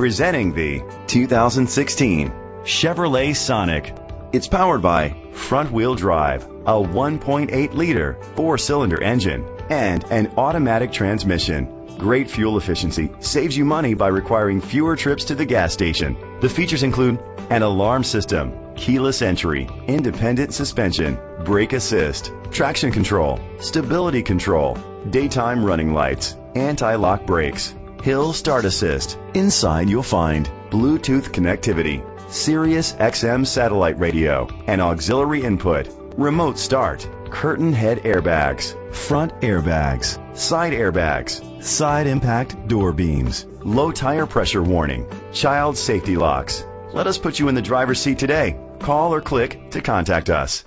Presenting the 2016 Chevrolet Sonic. It's powered by front wheel drive, a 1.8 liter four cylinder engine, and an automatic transmission. Great fuel efficiency saves you money by requiring fewer trips to the gas station. The features include an alarm system, keyless entry, independent suspension, brake assist, traction control, stability control, daytime running lights, anti-lock brakes, hill start assist. Inside you'll find Bluetooth connectivity, Sirius XM satellite radio, and auxiliary input, remote start, curtain head airbags, front airbags, side airbags, side impact door beams, low tire pressure warning, child safety locks. Let us put you in the driver's seat today. Call or click to contact us.